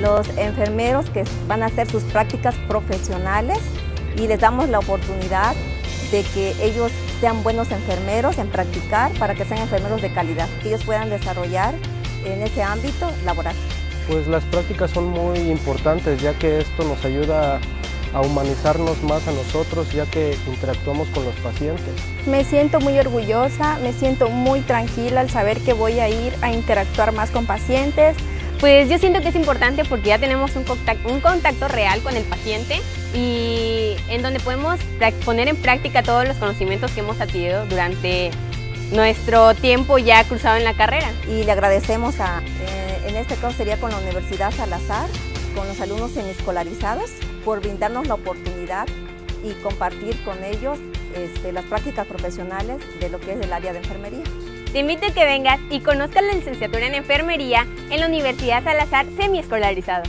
los enfermeros que van a hacer sus prácticas profesionales y les damos la oportunidad de que ellos sean buenos enfermeros en practicar para que sean enfermeros de calidad, que ellos puedan desarrollar en ese ámbito laboral. Pues las prácticas son muy importantes ya que esto nos ayuda a humanizarnos más a nosotros ya que interactuamos con los pacientes. Me siento muy orgullosa, me siento muy tranquila al saber que voy a ir a interactuar más con pacientes. Pues yo siento que es importante porque ya tenemos un contacto, real con el paciente y en donde podemos poner en práctica todos los conocimientos que hemos adquirido durante nuestro tiempo ya cruzado en la carrera. Y le agradecemos a, eh, en este caso sería con la Universidad Salazar, con los alumnos semiescolarizados, por brindarnos la oportunidad y compartir con ellos este, las prácticas profesionales de lo que es el área de enfermería. Te invito a que vengas y conozcas la licenciatura en enfermería en la Universidad Salazar semiescolarizado.